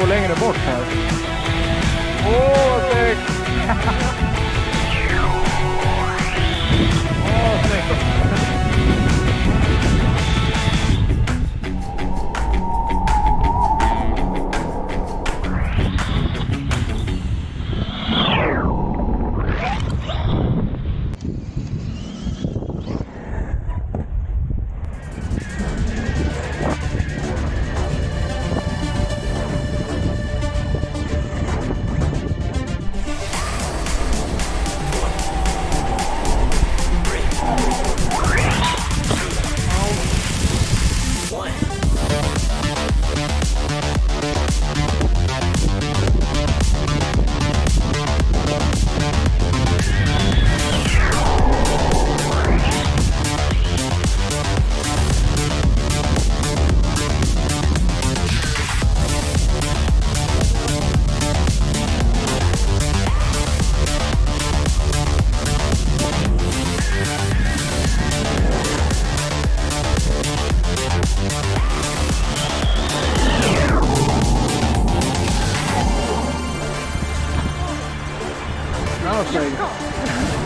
gå längre bort här. Åh, vad snyggt! Ja, snyggt.